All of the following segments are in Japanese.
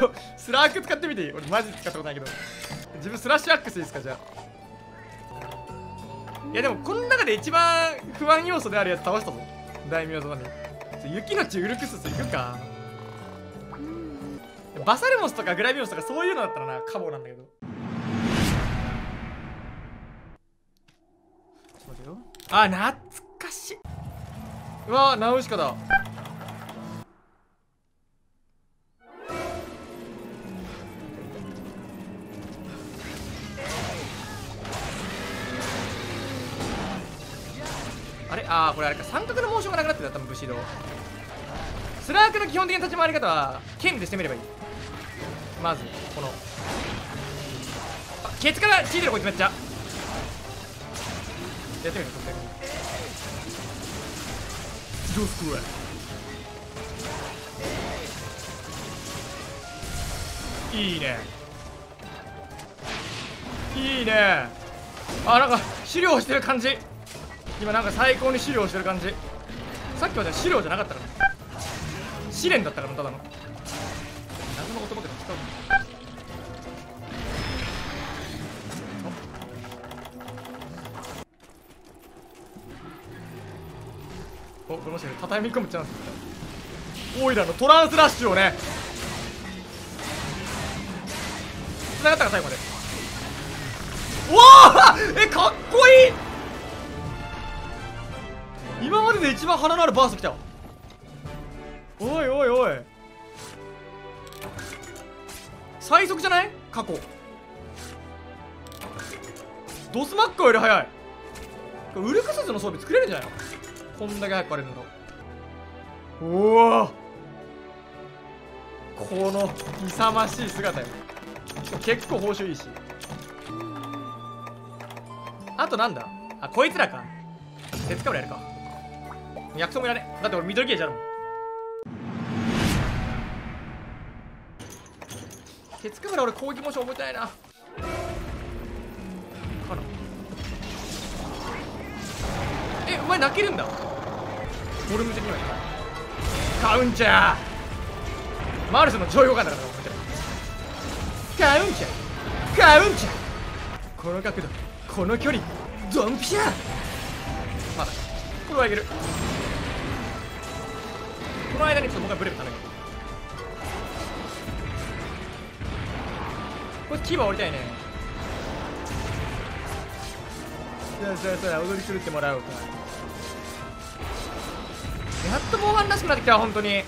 ちょスラーク使ってみていい？俺マジ使ったことないけど。自分スラッシュアックスいいですか？じゃあ。いやでもこの中で一番不安要素であるやつ倒したぞ。大名様に。雪のちウルクスス行くか。バサルモスとかグラビオスとかそういうのだったらなカボなんだけど。あ懐かしい。うわナウシカだあれああこれあれか。三角のモーションがなくなってた多分武士道スラークの基本的な立ち回り方は剣で攻めればいい。まずこの。あケツから血いてるこいつめっちゃやってみるとどうすくわいいね。いいね。あなんか狩猟してる感じ今なんか最高に狩猟してる感じ。さっきまで狩猟じゃなかったから試練だったからただの。謎の言葉で使うおこれもしかして畳み込むチャンスオイラのトランスラッシュをね。繋がったか最後まで。おお えかっこいい！で一番鼻のあるバースト来たおいおいおい。最速じゃない？過去。ドスマックより速い。ウルクスズの装備作れるんじゃないの？こんだけ早く変われるの。おおこの勇ましい姿よ。結構報酬いいし。あとなんだ？あこいつらか。鉄かぶやるか。約束もいらね。だって俺緑ゲージあるもん鉄かぶら俺攻撃モーション覚えたいな。かな。えお前泣けるんだ。フォルム的にはカウンチャー。マルスの常用感だからカウンチャー。カウンチャー。この角度この距離ドンピシャまだ。これはいける。の間にちょっともう一回ブレるためにこれ牙折りたいねさあさあさあ踊り狂ってもらおうかやっとモーガンらしくなってきた本当に。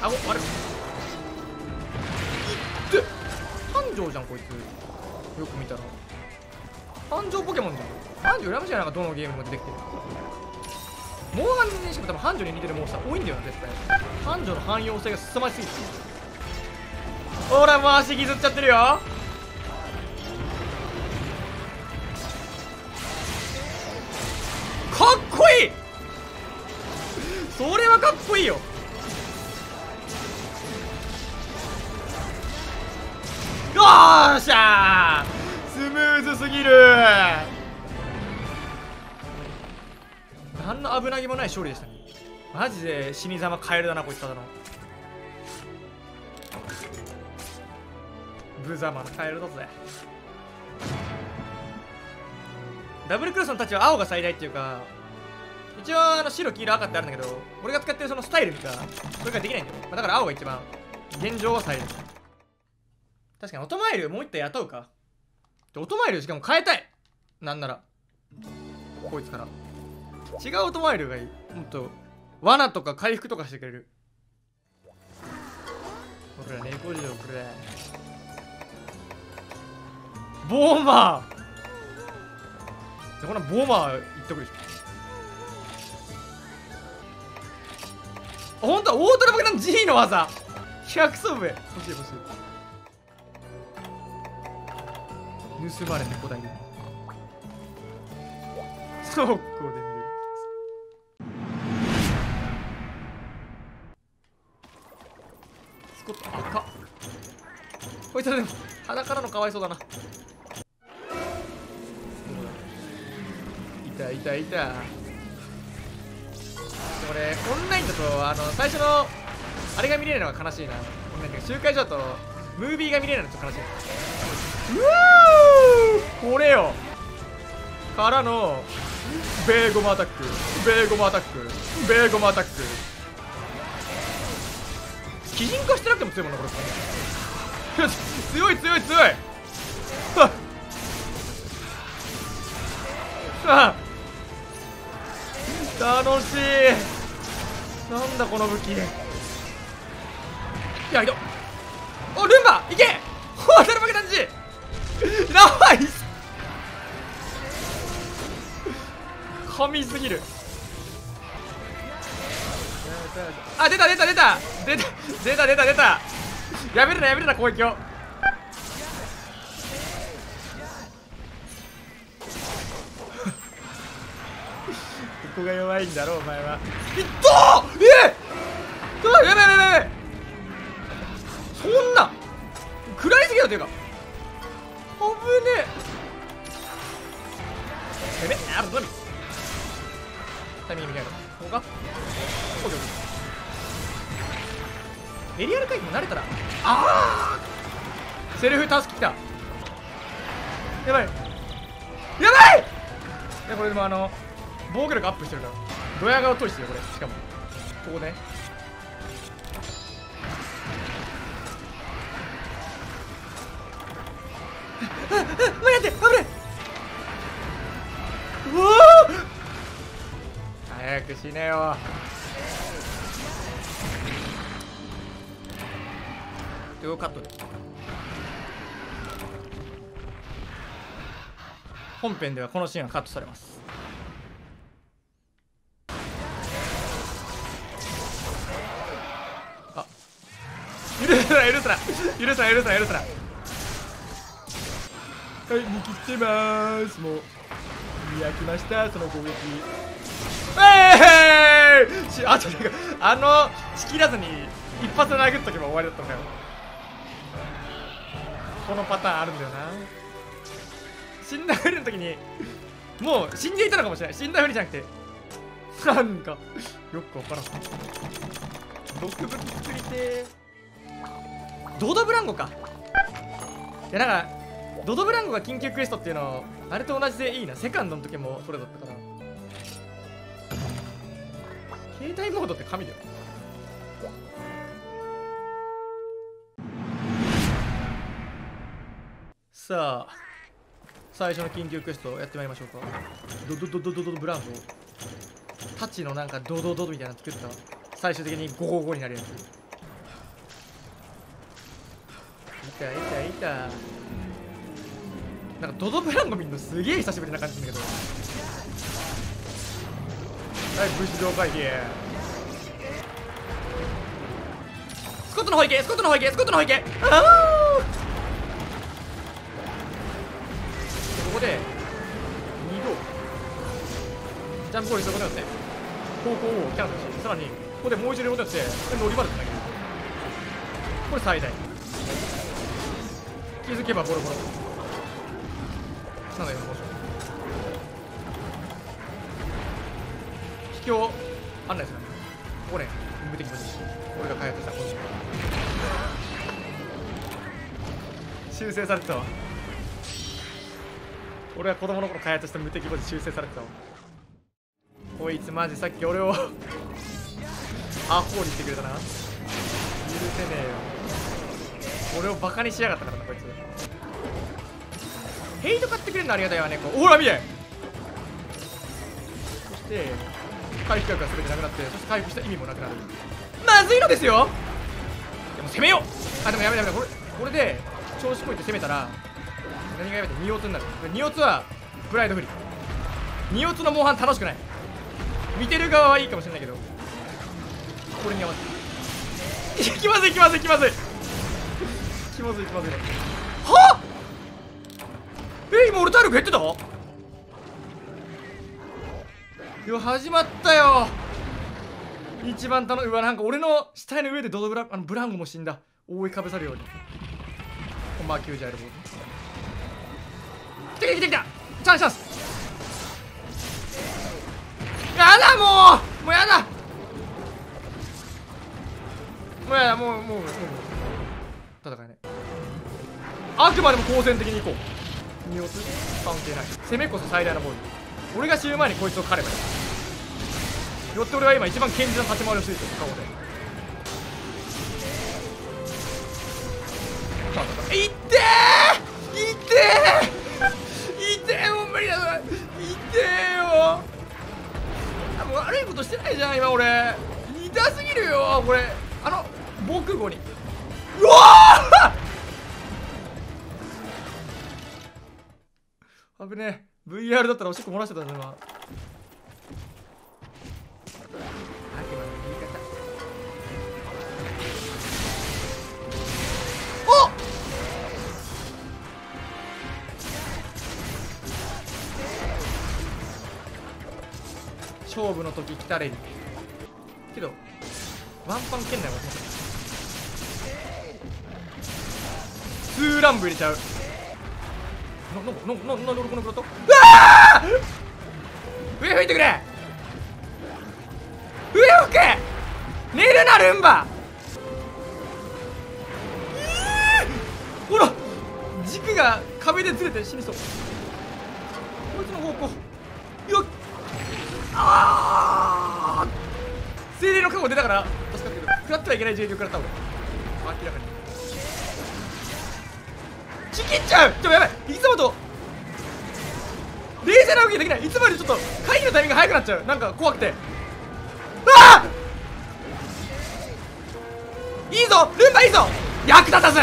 あごあれ。いって繁盛じゃんこいつ。よく見たら。繁盛ポケモンじゃん。繁盛羨ましいななんかどのゲームも出てきてる。モーガンにしても多分繁盛に似てるモンスター多いんだよな絶対。繁盛の汎用性が凄まじすぎて。ほらもう足削っちゃってるよ。かっこいい！それはかっこいいよ。よっしゃー！スムーズすぎる。何の危なげもない勝利でしたね。マジで死にざまカエルだなこいつただの。ブザマのカエルだぜ。ダブルクロスのタッチは青が最大っていうか一応あの白黄色赤ってあるんだけど俺が使ってるそのスタイルがそれができないんだよ、まあ、だから青が一番現状は最大。確かにオトマイルもう一体雇うか。オトマイルしかも変えたい。なんなら。こいつから。違うオトマイルがいい。ほんと罠とか回復とかしてくれる。ほら猫児童くれ。ボーマー。じゃこのボーマーいっとくでしょほんとオートラ爆弾 G の技。100層目欲しい欲しい。盗まれ猫大で倉庫で見れるスコット赤こいつはでも裸なのかわいそうだな。いたいたい。たこれオンラインだとあの最初のあれが見れるのが悲しいな。なんか集会所だとムービーが見れるのちょっと悲しいうわー!これよ。からのベーゴムアタック。ベーゴムアタック。ベーゴムアタック。擬人化してなくても強いもんなこれ強い強い強いあ楽しいなんだこの武器いやいとおルンバいけお当たる負けたんちナイス神すぎるあ出た出た出た。出た出た出た。出たやめるなやめるな攻撃を。ここが弱いんだろお前は。いっ！たえっ！やべやべやべやべそんな食らいすぎだというか。危ねえ。てめえあるのみタイミングみたいなここか？オッケーオッケーエリアル回避も慣れたら。ああセルフタスクきた。やばい。やばい！いやこれでもあの防御力アップしてるから。ドヤ顔としてるよこれ。しかも。ここね。あって危ない！うわ早く死ねよ両カットで。本編ではこのシーンはカットされます。あ。許すな許すな許すな許すな許すなはい見切ってます。もう焼きましたその攻撃。えーいしあとてかあの仕切らずに一発殴っとけば終わりだったのかよこのパターンあるんだよな。死んだふりの時にもう死んでいたのかもしれない。死んだふりじゃなくて。なんかよくわからん。毒武器作りて。ドドブランゴか。いやなんかドドブランゴが緊急クエストっていうのあれと同じでいいな。セカンドの時もそれだったから。携帯モードって神だよ。さあ最初の緊急クエストやってまいりましょうか。ドドドドドドブラウンコ。タチのなんかドドドドみたいなの作った。最終的にゴゴゴになるやつ。いたいたい。たなんかドドブランコ見るのすげえ久しぶりな感じだけど。はい無事了解避スコットの方行けスコットの方行けスコットの方行け。ああここで2度。ジャンプゴールすることによって方向をキャンセルしさらにここでもう一度やることによって乗り場でつなげる。これ最大。気づけばボロボロ。なんだよモーション秘境案内する。ここね無敵無敵俺が開発したこの。修正されてたわ。俺は子供の頃開発した無敵文字修正されてたわ。こいつマジさっき俺を アホにしてくれたな。許せねえよ。俺をバカにしやがったからなこいつ。ヘイト買ってくれるのありがたいわねこう。ほら見え。そして回復薬が全てなくなってそして回復した意味もなくなる。まずいのですよ。でも攻めよう。あでもやめやめこれこれで調子こいて攻めたら何がやめて2オツになる？2オツはプライド不利。2オツのモンハン楽しくない。見てる側はいいかもしれないけど。これに合わせて。気まずい気まずい気まずい。気まずい気まずい。はっ！え今俺体力減ってた？いや始まったよ。一番楽うわなんか俺の死体の上でドドブラあのブランゴも死んだ。覆いかぶさるように。コンバーキュージャールボール来た来た来たチャンスチャンス。やだもう。もうやだ。もうやもうもうもうもう。戦えない。あくまでも好戦的にいこう。見落とす関係ない。攻めこそ最大のボール俺が死ぬ前にこいつを狩ればいい。よって俺は今一番堅実な立ち回りをしてると顔で。いってー!いってー!してないじゃん今俺。痛すぎるよこれ。あの防空壕に。うわあ危ねえ。VR だったらおしっこ漏らしてたんだ今。勝負の時来たれに。けどワンパン圏内はツーランブ入れちゃう。ななななななこのフロト？うわー！上吹いてくれ！上吹け！寝るなルンバ！ほら！軸が壁でずれて死にそう。こいつの方向。よっ！ああ精霊の過去出たから助かってる食らってはいけない状況食らった俺明らかにちぎっちゃうちょやばいいつもと冷静な動きできないいつもよりちょっと回避のタイミングが速くなっちゃうなんか怖くてああいいぞルンバいいぞ役立たず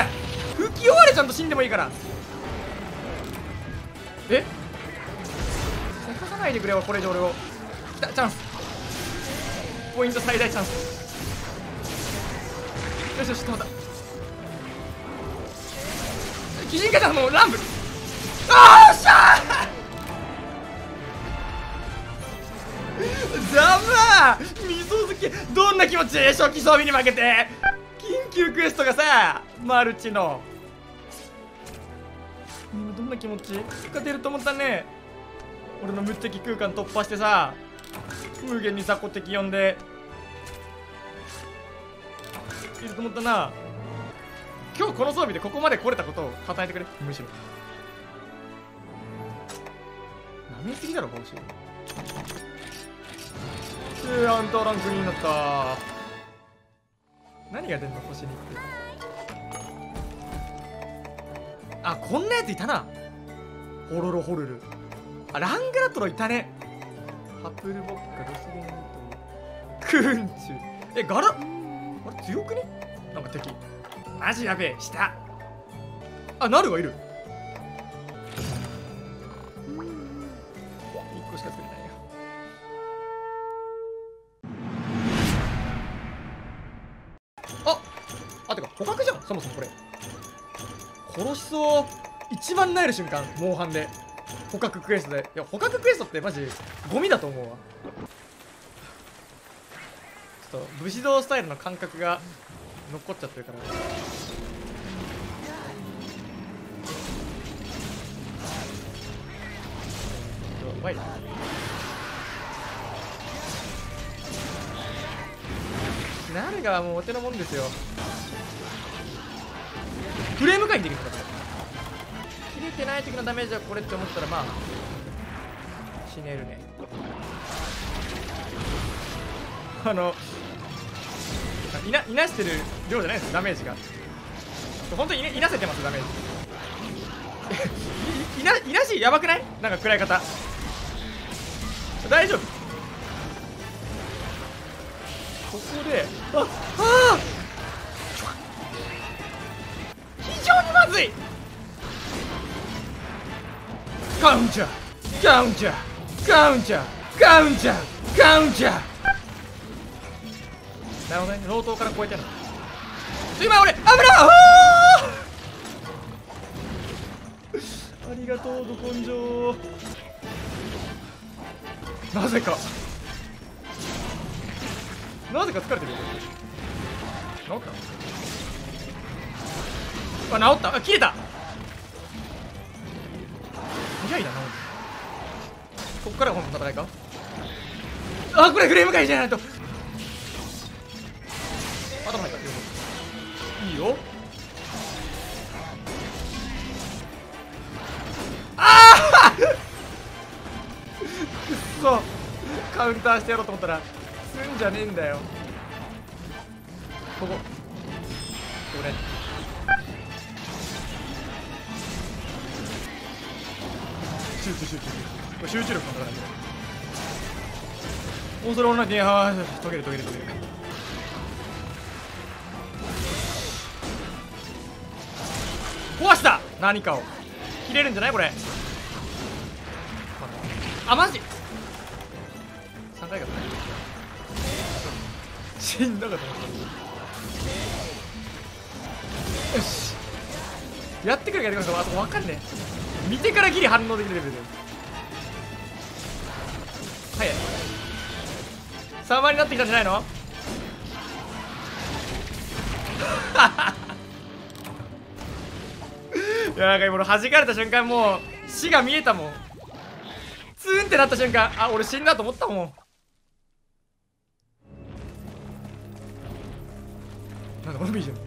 吹き終われちゃんと死んでもいいからえせかさないでくれよこれ以上俺をたチャンス。ポイント最大チャンス。よしよし止まった。擬人化じゃんもう乱舞あーっしゃー。ざまー。味噌漬けどんな気持ち初期装備に負けて。緊急クエストがさマルチの。今どんな気持ち？勝てると思ったね。俺の無敵空間突破してさ。無限に雑魚敵呼んで。いると思ったな。今日この装備でここまで来れたことを称えてくれ。むしろ。舐めすぎだろ帽子。えー、アンターランクになった。何が出んの星にって。あこんなやついたな。ホロロホルル。あラングラトロいたね。ハプルボッカロスレントクンチュえガラあれ強くね？なんか敵。マジやべえ。下。あナルがいる。1個しか作れないよ。ああてか捕獲じゃんそもそもこれ。殺しそう。一番なえる瞬間モンハンで。捕獲クエストで。いや捕獲クエストってマジゴミだと思うわ。ちょっと武士道スタイルの感覚が残っちゃってるから。うまいな。ナルがもうお手のもんですよ。フレーム回避できるんだこれ切れてない時のダメージはこれって思ったらまあ死ねるね。あのいないなしてる量じゃないです。ダメージが。本当にいないなせてますダメージ。いいないなしやばくない？なんか食らい方。大丈夫。ここでああ非常にまずい！カウンチャーカウンチャーカウンチャーカウンチャーカウンチャーなるほどねロートから越えてんの今俺危ないあありがとうど根性なぜかなぜか疲れてるよ治ったあ治ったあ切れた早いな治るこっからが本の戦いかあこれフレーム回避じゃないと。頭入った。いよ。ああくっそ。カウンターしてやろうと思ったらすんじゃねえんだよ。ここ。これ集中集中これ集中力のだからオーソロオンラインであー解ける解ける解ける。壊した。何かを。切れるんじゃない。これあマジ3回か死んだかと思った。よし。やってくるかやってくるか。あと分かんねえ。見てからギリ反応できるレベル。早い。様になってきたんじゃないの？い やなんか今俺弾かれた瞬間もう死が見えたもん。ツーンってなった瞬間あ俺死んだと思ったもん。なんだこの BGM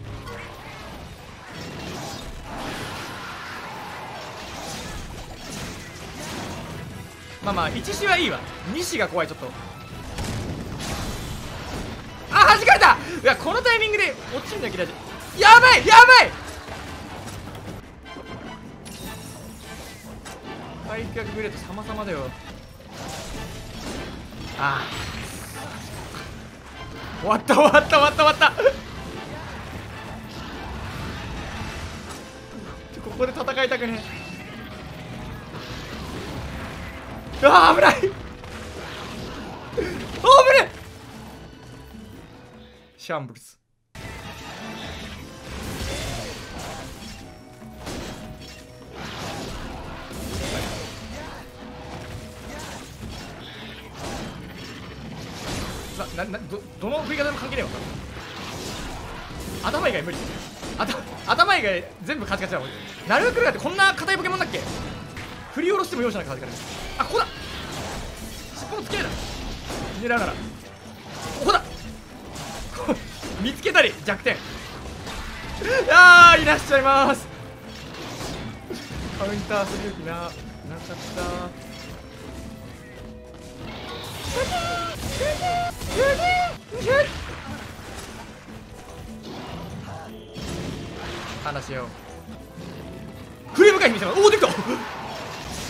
まあまあ1死はいいわ。2死が怖いちょっと。あ弾かれた！いやこのタイミングで落ちるんだけどやばい！やばい！開脚グレート様々だよ。あ。あ終わった終わった終わった。終わったここで戦いたくねえ。危ない。あ危ねえ。シャンブルス。ななどどの振り方でも関係ねえわ。頭以外無理。頭頭以外全部カチカチだもん。なるべくだってこんな硬いポケモンだっけ？振り下ろしても容赦なく弾かれるあここだ。尻尾もつけえな逃げながら。ここだ。見つけたり弱点。あーいらっしゃいます。カウンターする勇気ななかった。話しよう。クレーム回避見せます。おおできた。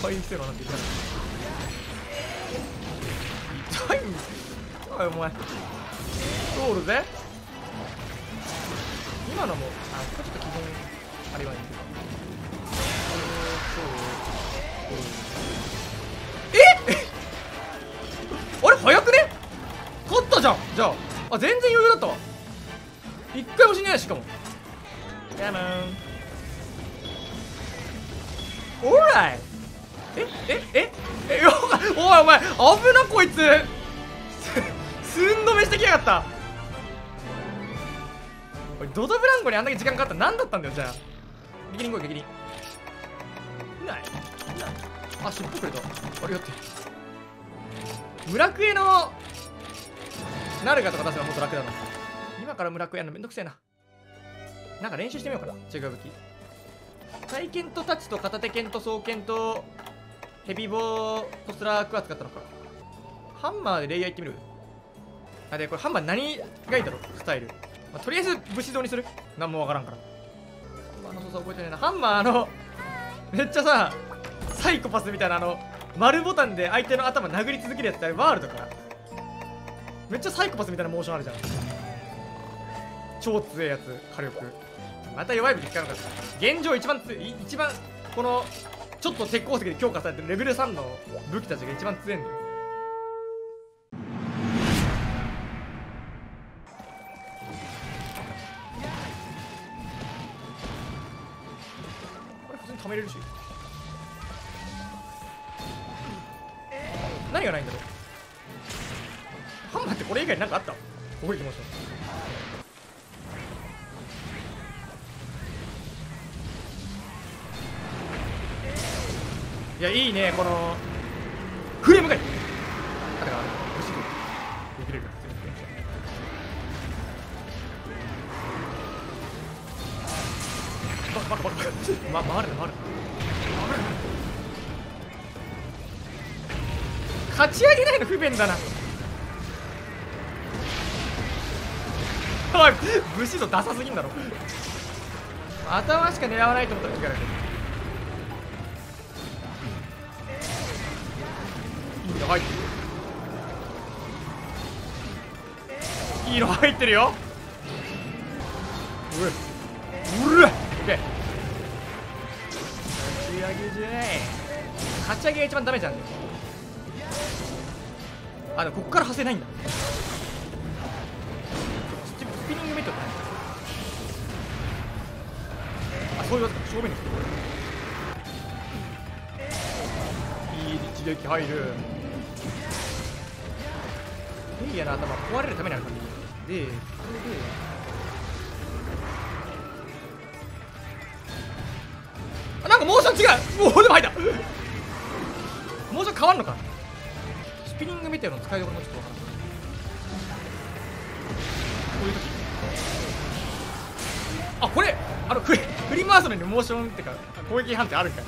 回避せろなんて言った痛いおいお前通るぜ今のもあこれちょっと基本あれはいいけどえ？っあれ早くね？勝ったじゃん。じゃああ全然余裕だったわ一回も死んでないしかも。やまんオーライええええよおいお前危なこいつ。すすんどめしてきやがった。おいドドブランコにあんだけ時間かかった何だったんだよじゃあ。激鱗来い激鱗ないいない。あ尻尾くれた。ありがとう村クエのナルガとか出せばもっと楽だな。今から村クエやるのめんどくせえな。なんか練習してみようかな違う武器体剣とタッチと片手剣と双剣とヘビボーとスラークは使ったのか。ハンマーでレイヤーいってみる？あでこれハンマー何がいいだろう？スタイル、まあ、とりあえず武士道にする。何もわからんから。ハンマーの操作覚えてねえな。ハンマーあのめっちゃさサイコパスみたいなあの丸ボタンで相手の頭殴り続けるやつってワールドかな？めっちゃサイコパスみたいなモーションあるじゃん。超強いやつ火力。また弱い武器使うのか。現状一番強い一番このちょっと鉄鉱石で強化されてるレベル3の武器たちが一番強いんだよ。これ普通に貯めれるし。何がないんだろう。ハンマーってこれ以外に何かあった？攻撃モーション。いやいいねこのフレームが。いいあだから無視で。きるか普通にま、回るな回る勝ち上げないの不便だなおい武士道ダサすぎんだろ頭しか狙わないと思ったら違ういい。の入ってるいいの入ってるよ。うえうれオッケー勝ち上げじゃい。勝ち上げが一番ダメじゃん。あでもここから派生ないんだ。スピニングメトロあそういうやつか。正面にいい一撃入る。レイヤーの頭壊れるた。めにある感じでこれであなんかモーション違うもうでも入った。モーション変わんのかスピニングメテオの使いどころもちょっとわからないこういう時あこれあの振り振り回すのにモーションってか攻撃判定あるんかい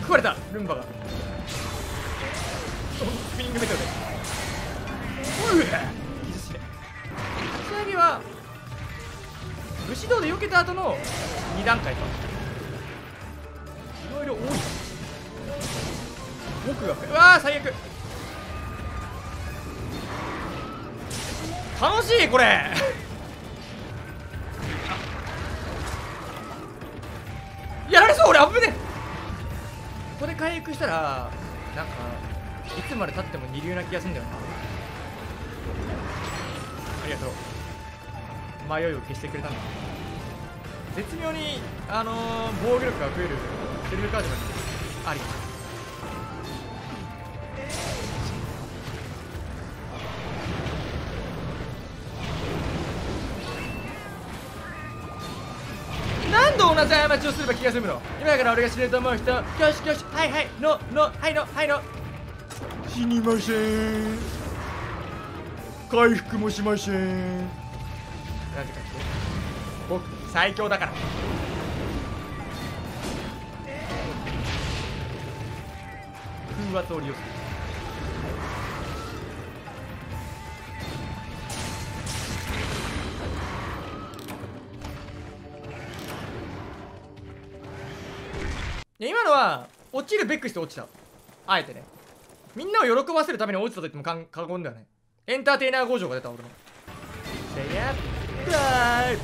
食われた。ルンバがピニングメテオでうえ。傷しね。立ち上げは武士道で避けた後の2段階か。いろいろ多い。奥が。深いうわー最悪。楽しいこれ。やられそう俺危ねえ。ここで回復したらなんかいつまでたっても二流な気がするんだよな。ありがとう。迷いを消してくれたんだ。絶妙にあのー、防御力が増えるセルフカードがあり。何度同じ過ちをすれば気が済むの？今から俺が死ねると思う人。よしよし。はいはい。ののはいのはいの。死にません。回復もしません。なぜかって僕最強だから。風圧を利用する今のは落ちるべくして落ちた。あえてね。みんなを喜ばせるために落ちたと言ってもかん過言ではない。エンターテイナー五条が出た俺の。せやったー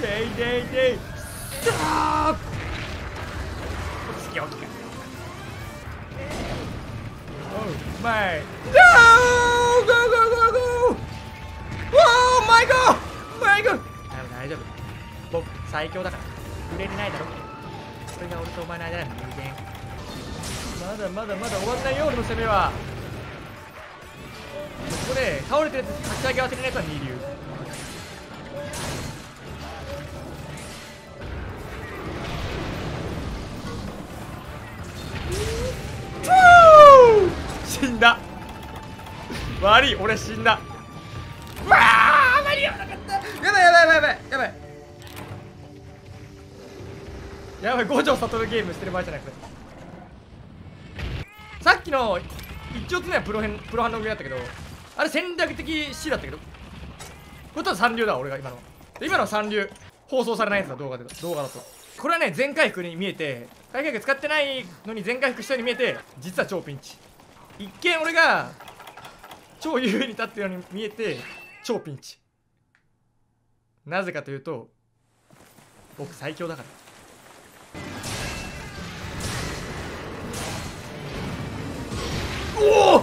デイデイデイストップ。次大きかおう前 GO! GO! GO! GO! Oh my god. My god.大丈夫。僕最強だから。触れれないだろ。それが俺とお前の間の人間。まだまだまだ終わんないよ俺の攻めは。ここで倒れてるやつ勝ち上げ当てれないやつは二流。死んだ。悪い俺死んだ。うわあ間に合わなかった。やばいやばいやばいやばい。やばい。やばい五条悟ゲームしてる場合じゃないこれさっきの一応つ目はプロ編プロハンド組だったけどあれ戦略的 C だったけどこれと三流だ俺が今の。今の三流放送されないやつだ動画で動画だと。これはね全回復に見えて回復使ってないのに全回復したように見えて実は超ピンチ。一見俺が超優位に立ってるように見えて超ピンチ。なぜかというと僕最強だから。おお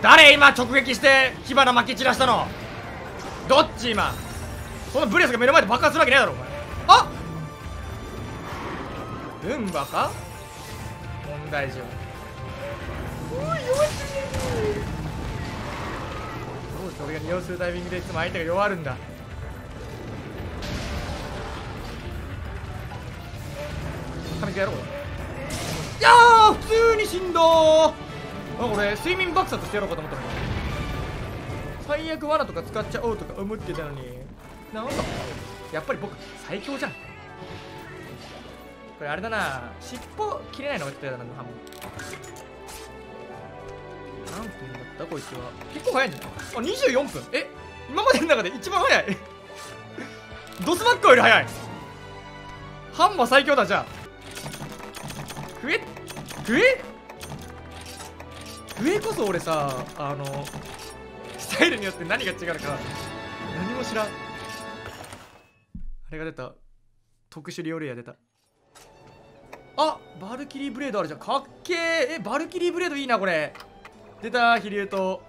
誰今直撃して火花巻き散らしたの？どっち今？このブレスが目の前で爆発するわけねえだろお前。あルンバか？問題児は。おい弱すぎるどうして俺が利用するタイミングでいつも相手が弱るんだ神がやろういや普通に死んだーなんか俺睡眠爆殺してやろうかと思ったの最悪罠とか使っちゃおうとか思ってたのに。なんだやっぱり僕最強じゃん。これあれだな。尻尾切れないのがちょっとやだなハム何分だったこいつは。結構早いんじゃない？あ24分。え今までの中で一番早い。ドスマックより早い。ハンマー最強だじゃあ。増え？増え？増えこそ俺さあのスタイルによって何が違うか何も知らん。あれが出た。特殊リオレイヤー出た。あバルキリーブレードあるじゃん。かっけー。えバルキリーブレードいいなこれ。出た飛竜と。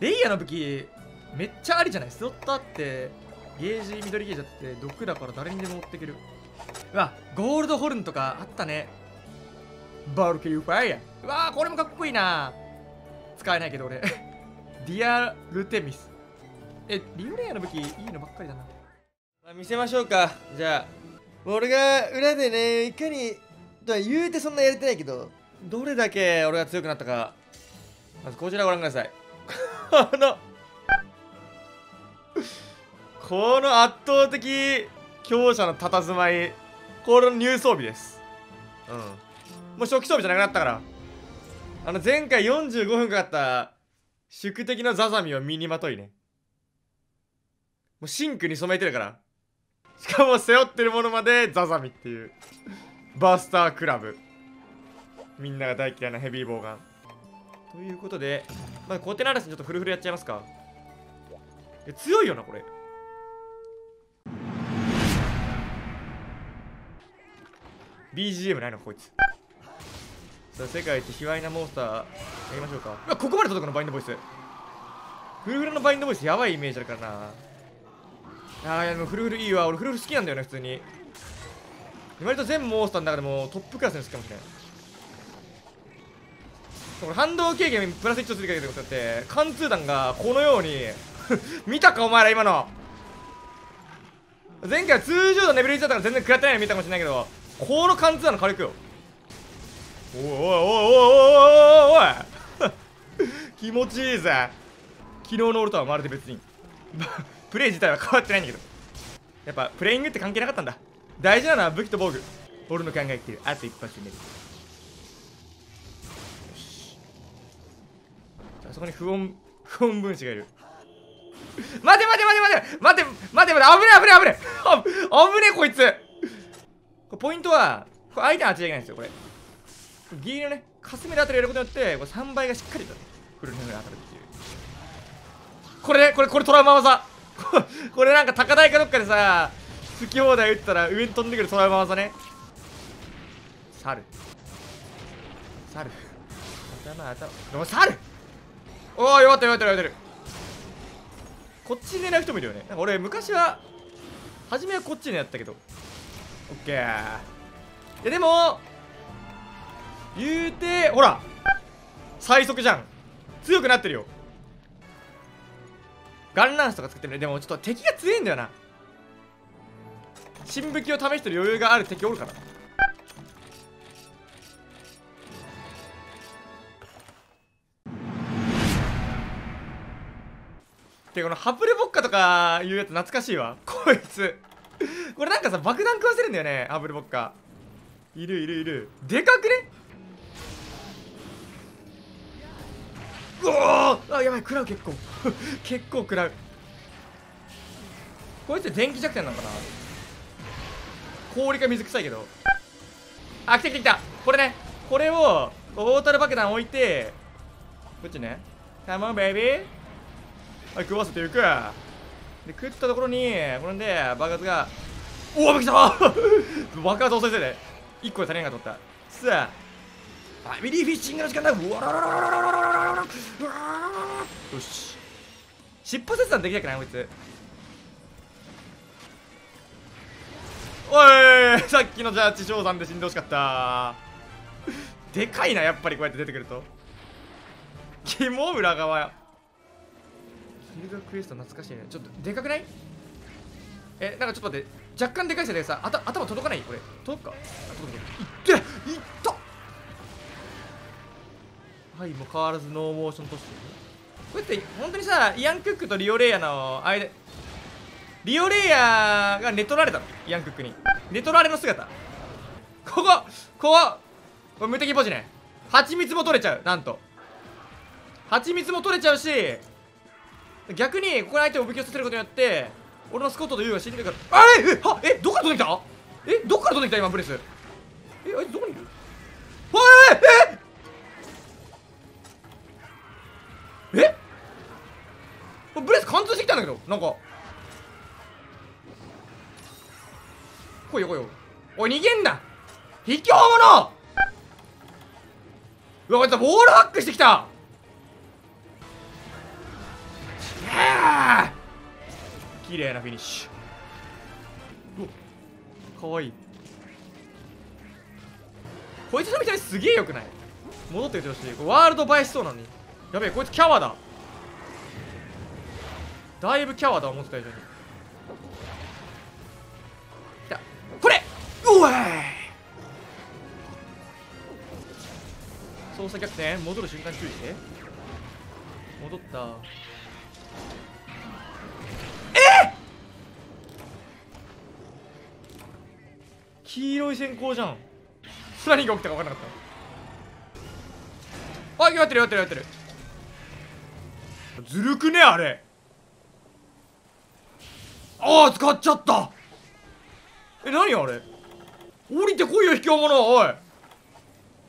レイヤーの武器めっちゃありじゃない？スロットあって。ゲージ緑ゲージあって毒だから誰にでも持っていける。うわゴールドホルンとかあったね。バルキリーファイヤーうわーこれもかっこいいな。使えないけど俺。ディアルテミス。えリオレイヤの武器いいのばっかりだな、まあ、見せましょうか。じゃあ。俺が裏でねいかにとは言うてそんなやれてないけどどれだけ俺が強くなったか。まずこちらご覧ください。このこの圧倒的強者の佇まい。これのニュー装備です。うん。もう初期装備じゃなくなったから。あの前回45分かかった宿敵のザザミを身にまといね。もうシンクに染めてるから。しかも背負ってるものまでザザミっていう。バスタークラブ。みんなが大嫌いなヘビーボウガン。ということでまあコテナラスにちょっとフルフルやっちゃいますか。え強いよなこれ。BGM ないのこいつ。さあ世界一卑猥なモンスターやりましょうか。うわここまで届くのバインドボイス。フルフルのバインドボイスやばいイメージあるからな。あーいやでもフルフルいいわ。俺フルフル好きなんだよね普通に。割と全モンスターの中でもトップクラスに好きかもしれないこれ反動軽減プラス1をするかけてことって貫通弾がこのように 見たかお前ら今の。前回は通常のレベル1だったから全然食らってないの見たかもしれないけどこの貫通弾の火力よおいおいおいおいおいおいおい気持ちいいぜ昨日の俺とはまるで別にプレイ自体は変わってないんだけどやっぱプレイングって関係なかったんだ大事なのは武器と防具俺の考えてるあと一発目であそこに不穏不穏分子がいる待て待て待て待て待て待て待て危ねえ危ねえ危ねえあ危ねえこいつポイントはこれ相手に当てちゃいけないんですよこれギリのね霞で当たりやることによってこれ3倍がしっかりとフルネグで当たるっていう。これねこれこれトラウマ技。これなんか高台かどっかでさ好き放題打ったら上に飛んでくるトラウマ技ね。猿。猿。頭頭。でも猿。おおよかったよかったよかったこっち狙う人もいるよね。なんか俺昔は初めはこっちにやったけど。オッケー。いやでも言うてほら最速じゃん。強くなってるよ。ガンランスとか作ってるね。でもちょっと敵が強いんだよな。新武器を試してる余裕がある敵おるかなてこのハプレボッカとかいうやつ懐かしいわ。こいつ。これなんかさ爆弾食わせるんだよね。ハプレボッカ。いるいるいる。でかくね？うわあやばい食らう結構。結構食らう。こいつ電気弱点なのかな？氷か水臭いけど。あ来た来た来た。これね。これをウォータル爆弾置いてこっちね。カモンベイビーはい食わせていく。で食ったところにこれで爆発がおおびっくりした。爆発遅いせいで1個で足りないかと思った。さあファミリーフィッシングの時間だ。うわららららららららららよし尻尾切断できなくないこいつおいさっきのじゃあ地上山で死んでほしかったでかいなやっぱりこうやって出てくるとキモ裏側ヒルガクエスト懐かしいねちょっとでかくないえなんかちょっと待って若干でかいせいでさあた頭届かないこれ届くかあ届くいっていっはいもう変わらずノーモーション突進こうやって本当にさイアン・クックとリオレイヤの間リオレイヤーが寝取られたの？ヤンクックに。寝取られの姿。こここここれ無敵ポジね。蜂蜜も取れちゃうなんと。蜂蜜も取れちゃうし逆にここに相手をおびき寄せることによって俺のスコットとユウが死んでるからあれ？えはえどっから飛んできた？えどっから飛んできた？今ブレス。えあいつどこにいる？おいええ？え？ブレス貫通してきたんだけどなんか。来いよ来いよ。おい逃げんな。卑怯者！うわこいつウォールハックしてきた。綺麗なフィニッシュ。うかわいい。こいつの見た目すげえよくない？戻ってきてほしい。ワールド映えしそうなのに。やべえこいつキャワだ。だいぶキャワだ思ってた以上に。きたこれ。うわい操作逆転戻る瞬間注意して。戻った。えっ！黄色い閃光じゃん。何が起きたか分からなかった。あやってるやってるやってる。ずるくねあれ。ああ使っちゃった。え何あれ？降りてこいよ卑怯者おい。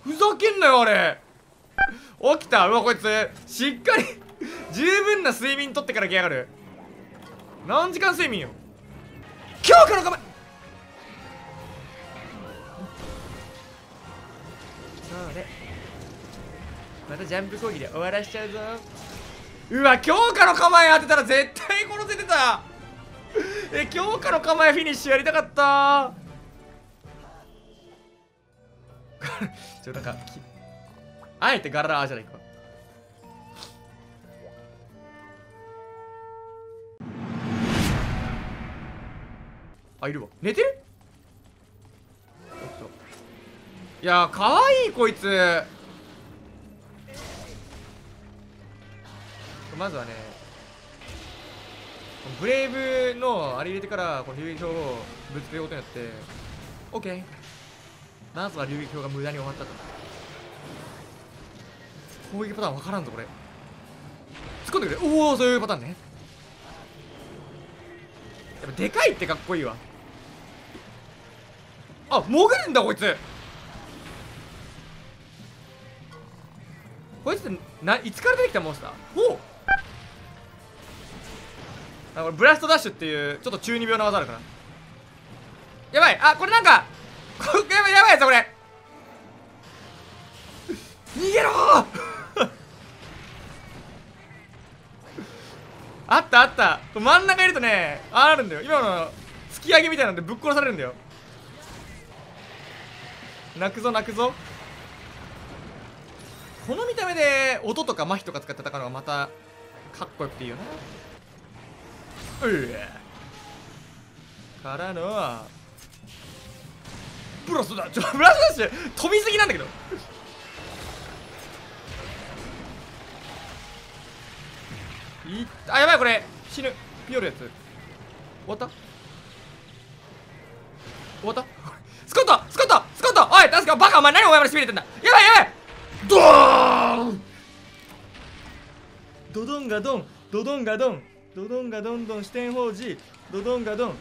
ふざけんなよあれ。起きた。うわこいつ。しっかり十分な睡眠とってから来やがる。何時間睡眠よ？今日から構えそれ。またジャンプ攻撃で終わらしちゃうぞ。うわ強化の構え当てたら絶対殺せてた。え強化の構えフィニッシュやりたかった。ちょなんかあえてガララーじゃないか。あいるわ。寝てる？いやかわいいこいつ。まずはねブレイブのあれ入れてからこの流撃砲をぶつけることによって OK まずは流撃砲が無駄に終わったと。攻撃パターン分からんぞこれ。突っ込んでくれ。おおそういうパターンね。やっぱでかいってかっこいいわ。あ潜るんだこいつ。こいつってないつから出てきたモンスター？おおあこれブラストダッシュっていうちょっと中二病な技あるから。やばい。あこれなんかこれ やばいやばいやつこれ。逃げろ あったあった。真ん中いるとねああるんだよ。今の突き上げみたいなんでぶっ殺されるんだよ。泣くぞ泣くぞ。この見た目で音とか麻痺とか使って戦うのがまたかっこよくていいよな。うからのブラストだ。ちょブラストダッシュ飛びすぎなんだけど。いっあやばいこれ。死ぬ。ピオるやつ。終わった？終わった？スコットスコットスコット！おい確かバカお前何お前までしびれてんだ？やばいやばい！ドーン！ドドンガドンドドンガドン。ドドンガドンドン四天王寺。ドドンガドン。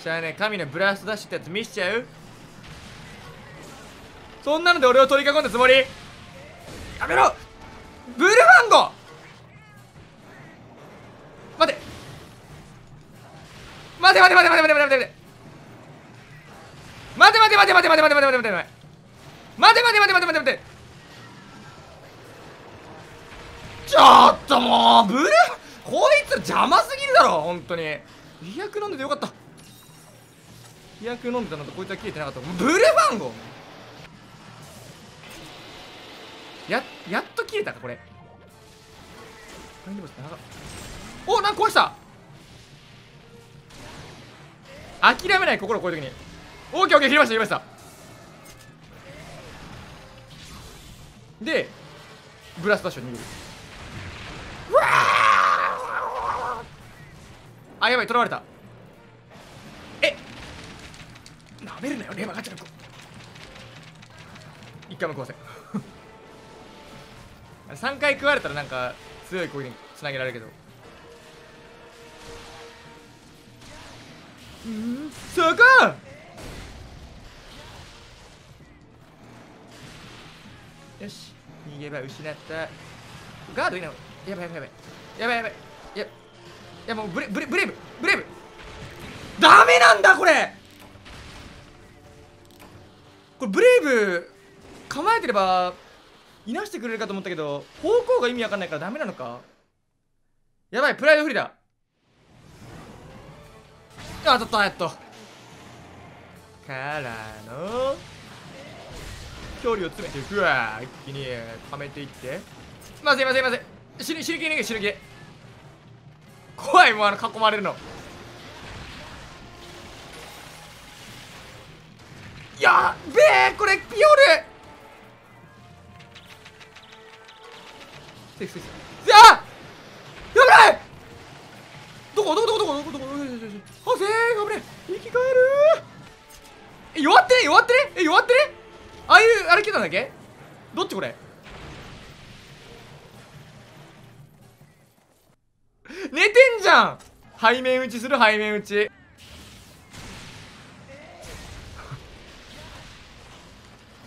しゃあね神のブラストダッシュってやつ見しちゃう？そんなので俺を取り囲んだつもり？やめろ！ブルファンゴ！待て待て待て待て待て待て待て待て待て待て待て待て待て待て待て待て待て待て待てちょっともうブルこいつ邪魔すぎるだろ本当に。飛躍飲んでてよかった。飛躍飲んでたのとこいつは切れてなかった。ブルファンゴややっと切れたかこれ。おなんか壊した。諦めない心こういう時に。オーケーオーケー切りました切りました。でブラストダッシュ逃げる。あやばい取らわれた。えなめるなよレバガチャの子。一回も食わせん。3回食われたらなんか強い攻撃につなげられるけど。うん？そこよし。逃げ場失った。ガードいな。いやばいやばいやばいやばいやばいいやいやもうブレブレブレブブレイブダメなんだこれこれブレイブ構えてればいなしてくれるかと思ったけど方向が意味わかんないからダメなのかやばいプライド不利だあ当たったやっとからの距離を詰めていくわ一気に溜めていってまずいまずいまずい死ぬ死ぬ気逃げ死ぬ気怖いもうあの囲まれるのやべえこれピオルセーフセーフやあやばいどこどこどこどこどこどこあセーフ危ねえ生き返るえ弱ってね弱ってねえ弱ってねああいうあれ来たんだっけどっちこれ寝てんじゃん。背面打ちする背面打ち。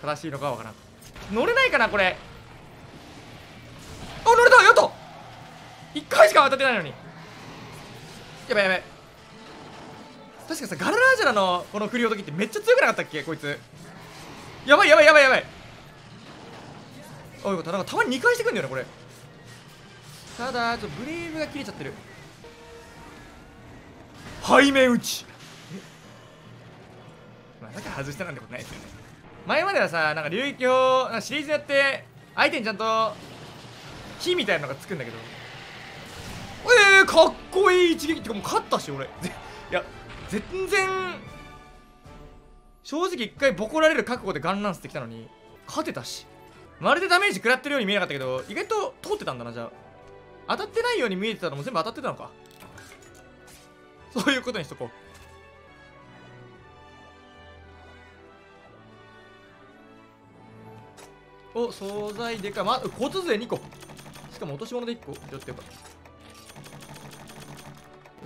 正しいのかわからん。乗れないかなこれ。あ乗れたやっと。1回しか当たってないのに。やばいやばい確かさガララージャラのこの振りの時ってめっちゃ強くなかったっけこいつ。やばいやばいやばいやばい。あよかったなんかたまに2回してくんだよねこれ。ただちょっとブレイブが切れちゃってる。背面打ち。まさか外したなんてことないですよね。前まではさなんか流域をシリーズやって相手にちゃんと火みたいなのがつくんだけど。えー、かっこいい一撃ってかもう勝ったし俺。いや全然正直一回ボコられる覚悟でガンランスってきたのに勝てたし。まるでダメージ食らってるように見えなかったけど意外と通ってたんだなじゃあ当たってないように見えてたのも全部当たってたのか。そういうことにしとこう。お惣菜でかま交通税2個しかも落とし物で1個。拾ってよかっ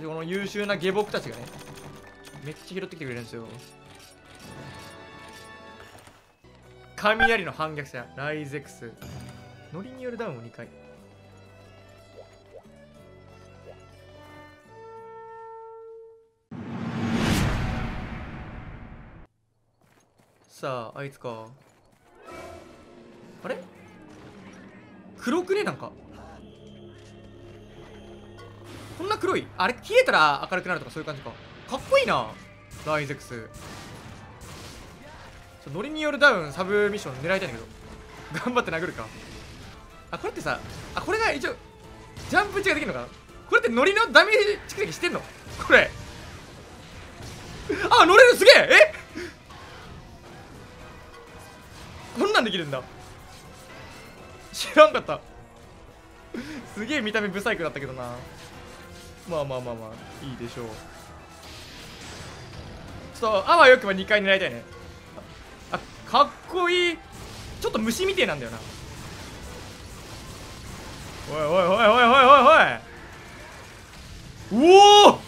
たこの優秀な下僕たちがねめっちゃ拾ってきてくれるんですよ。雷の反逆者ライゼクス。ノリによるダウンを2回。さああいつか。あれ？黒くね？なんか。こんな黒い？あれ消えたら明るくなるとかそういう感じか。かっこいいな。ライゼクス。ちょノリによるダウンサブミッション狙いたいんだけど。頑張って殴るか。あこれってさあこれが一応ジャンプ値ができるのかな？これってノリのダメージ蓄積してんの？これ。あ乗れる！すげえ！え？なんできるんだ？知らんかった。すげえ見た目ブサイクだったけどな。まあまあまあまあいいでしょう。ちょっとあわよくば2回狙いたいね。あかっこいい。ちょっと虫みてえなんだよな。おいおいおいおいおいおいおい。おお！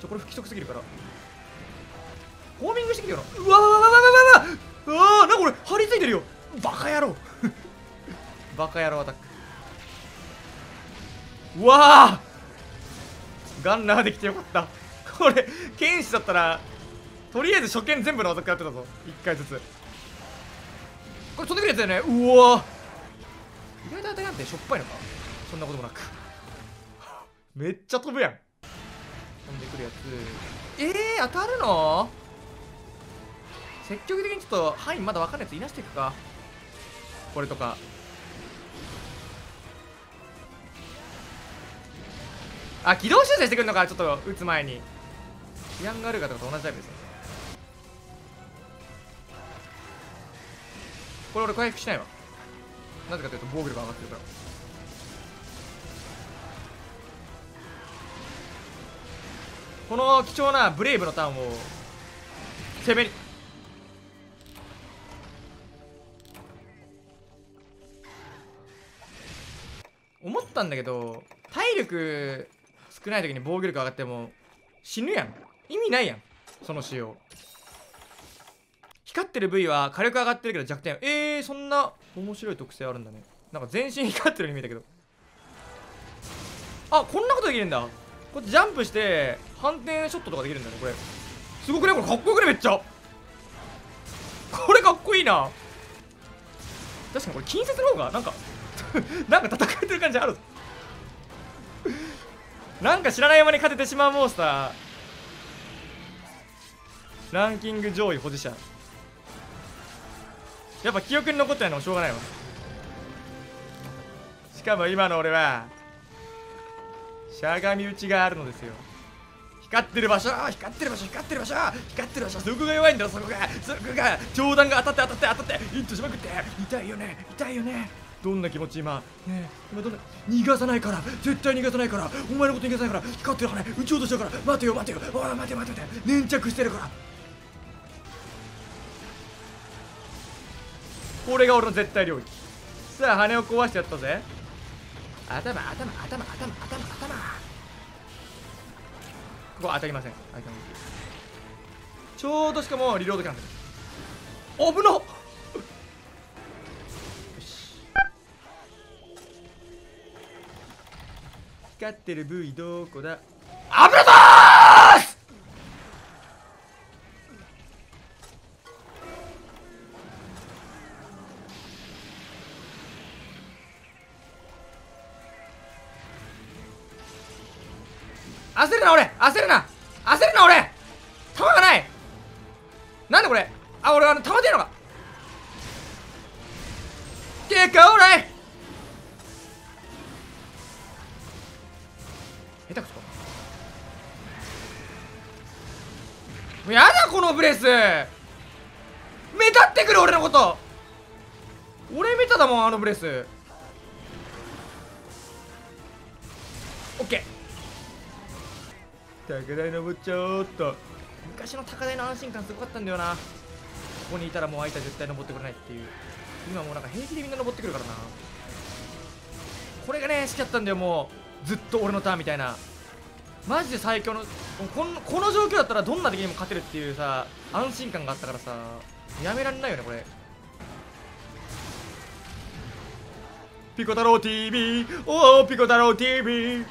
ちょこれ不規則すぎるから。ホーミングしてきたよ。なうわわわわわわわあわなこれ張り付いてるよバカ野郎バカ野郎アタックうわあガンナーできてよかったこれ剣士だったらとりあえず初見全部の技クやってたぞ1回ずつこれ飛んでくるやつだよねうわ意外と当たりなんてしょっぱいのかそんなこともなくめっちゃ飛ぶやん飛んでくるやつえー、当たるの積極的にちょっと範囲まだ分かんないやついなしていくか。これとか。あ軌道修正してくるのかちょっと打つ前に。ヤンガルガとかと同じタイプですね。これ俺回復しないわ。なぜかというと防御力が上がってるから。この貴重なブレイブのターンを攻めに思ったんだけど体力少ない時に防御力上がっても死ぬやん。意味ないやん。その仕様。光ってる部位は火力上がってるけど弱点。えー、そんな面白い特性あるんだね。なんか全身光ってるように見えたけど。あこんなことできるんだ。これジャンプして反転ショットとかできるんだねこれ。すごくねこれかっこよくねめっちゃ。これかっこいいな。確かにこれ近接の方がなんか なんか戦えてる感じあるなんか知らない間に勝ててしまうモンスター。ランキング上位保持者やっぱ記憶に残ってないのもしょうがないわ。しかも今の俺はしゃがみ打ちがあるのですよ。光ってる場所光ってる場所光ってる場所光ってる場所。そこが弱いんだよそこが。そこが上段が当たって当たって当たってヒットしまくって。痛いよね痛いよね。どんな気持ち今？ね今どんな？逃がさないから。絶対逃がさないから。お前のこと逃がさないから。光ってる羽撃ち落としたから。待てよ待てよ。おい待て待て待て粘着してるから。これが俺の絶対領域。さあ羽を壊してやったぜ。頭頭頭頭頭頭。ここ当たりません。当たりませんちょうどしかもリロードキャンセル。危なっ！光ってる部位どこだ？危なだーす！焦るな俺！焦るな！焦るな俺！弾がない！なんでこれ？あ俺あの弾出るのか？結果オーライ！下手くそ。もうやだこのブレス。目立ってくる俺のこと。俺見ただもんあのブレス。オッケー高台登っちゃおうっと。昔の高台の安心感すごかったんだよな。ここにいたらもう相手は絶対登ってくれないっていう。今もうなんか平気でみんな登ってくるからな。これがね好きだったんだよもうずっと俺のターンみたいな。マジで最強のこんこの状況だったらどんな敵にも勝てるっていうさ安心感があったからさやめられないよねこれ。ピコ太郎 TV おおピコ太郎 TV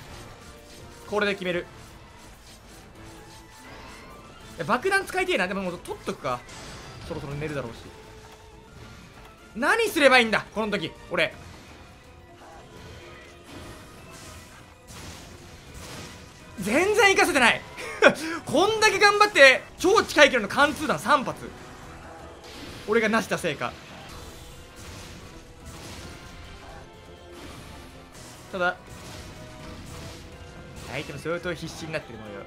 これで決める。え爆弾使いてえな。でももう取っとくか。そろそろ寝るだろうし。何すればいいんだこの時。俺全然活かせてない。こんだけ頑張って超近い距離の貫通弾3発。俺が成したせいか。ただ相手も相当必死になってるのよ。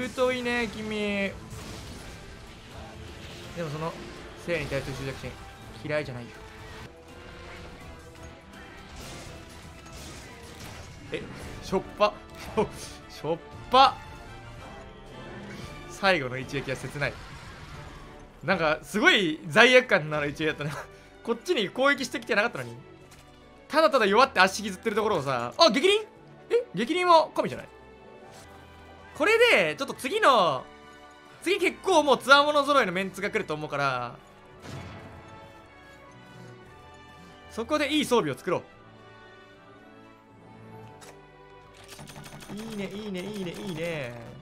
ぶといね君。でもその性に対する執着心嫌いじゃないよ。えしょっぱ？しょっぱ？最後の一撃は切ない。なんかすごい罪悪感のある一撃だったな こっちに攻撃してきてなかったのに。ただただ弱って足引きずってるところをさあ激鱗え激鱗は神じゃない？これでちょっと次の次結構もうつわもの揃いのメンツが来ると思うからそこでいい装備を作ろう。いいねいいねいいねいいね。